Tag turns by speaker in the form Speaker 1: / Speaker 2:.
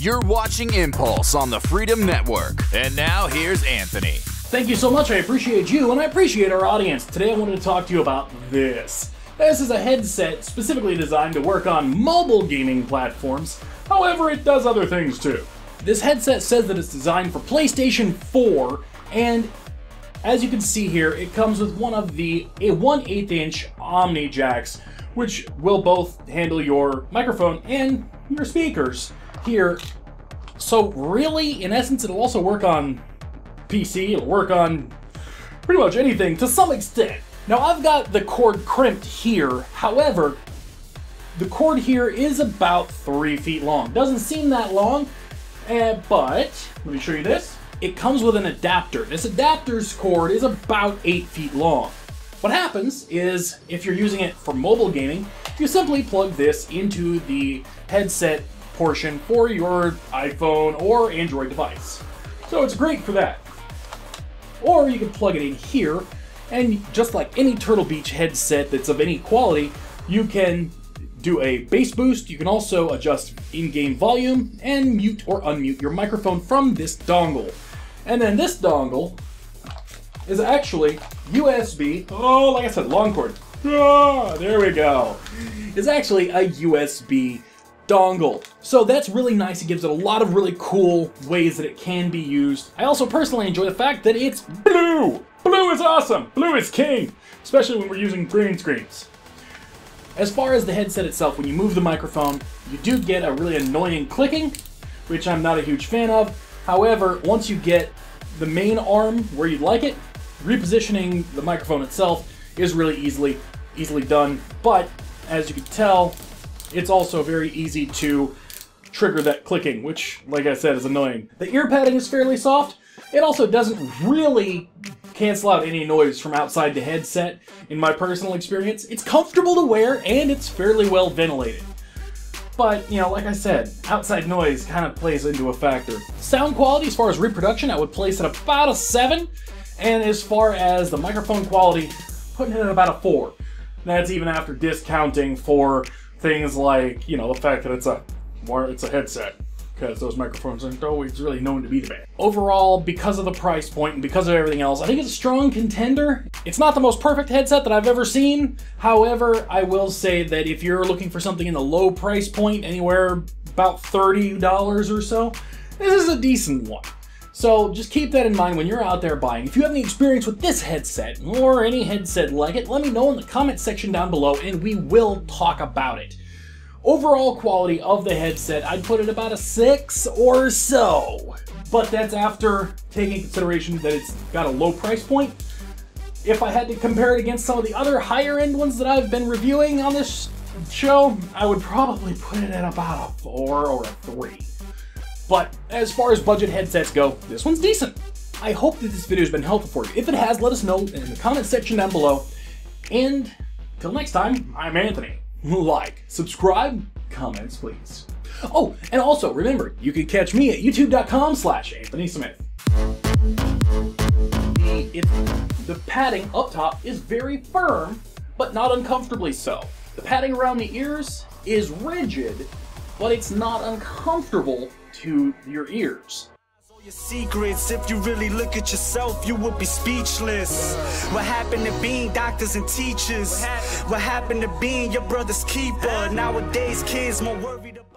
Speaker 1: You're watching Impulse on the Freedom Network. And now here's Anthony.
Speaker 2: Thank you so much. I appreciate you and I appreciate our audience. Today I wanted to talk to you about this. This is a headset specifically designed to work on mobile gaming platforms. However, it does other things too. This headset says that it's designed for PlayStation 4 and as you can see here, it comes with one of the a 1 8 inch Omni jacks, which will both handle your microphone and your speakers here. So really, in essence, it'll also work on PC, it'll work on pretty much anything to some extent. Now I've got the cord crimped here, however, the cord here is about three feet long. Doesn't seem that long, uh, but let me show you this it comes with an adapter. This adapter's cord is about 8 feet long. What happens is, if you're using it for mobile gaming, you simply plug this into the headset portion for your iPhone or Android device. So it's great for that. Or you can plug it in here, and just like any Turtle Beach headset that's of any quality, you can do a bass boost. You can also adjust in-game volume and mute or unmute your microphone from this dongle. And then this dongle is actually USB. Oh, like I said, long cord. Ah, there we go. It's actually a USB dongle. So that's really nice. It gives it a lot of really cool ways that it can be used. I also personally enjoy the fact that it's blue. Blue is awesome. Blue is king, especially when we're using green screens. As far as the headset itself, when you move the microphone, you do get a really annoying clicking, which I'm not a huge fan of. However, once you get the main arm where you'd like it, repositioning the microphone itself is really easily easily done. But as you can tell, it's also very easy to trigger that clicking, which, like I said, is annoying. The ear padding is fairly soft. It also doesn't really cancel out any noise from outside the headset, in my personal experience. It's comfortable to wear, and it's fairly well ventilated. But, you know, like I said, outside noise kind of plays into a factor. Sound quality, as far as reproduction, I would place at about a 7. And as far as the microphone quality, putting it at about a 4. That's even after discounting for things like, you know, the fact that it's a it's a headset because those microphones aren't always really known to be the best. Overall, because of the price point and because of everything else, I think it's a strong contender. It's not the most perfect headset that I've ever seen. However, I will say that if you're looking for something in the low price point, anywhere about $30 or so, this is a decent one. So just keep that in mind when you're out there buying. If you have any experience with this headset or any headset like it, let me know in the comment section down below and we will talk about it. Overall quality of the headset, I'd put it about a 6 or so. But that's after taking consideration that it's got a low price point. If I had to compare it against some of the other higher end ones that I've been reviewing on this show, I would probably put it at about a 4 or a 3. But as far as budget headsets go, this one's decent. I hope that this video has been helpful for you. If it has, let us know in the comment section down below. And till next time, I'm Anthony. like, subscribe, comments, please. Oh, and also remember, you can catch me at youtube.com slash Anthony Smith. The, the padding up top is very firm, but not uncomfortably so. The padding around the ears is rigid, but it's not uncomfortable to your ears
Speaker 3: your secrets. If you really look at yourself, you would be speechless. What happened to being doctors and teachers? What happened to being your brother's keeper? Nowadays, kids more worried about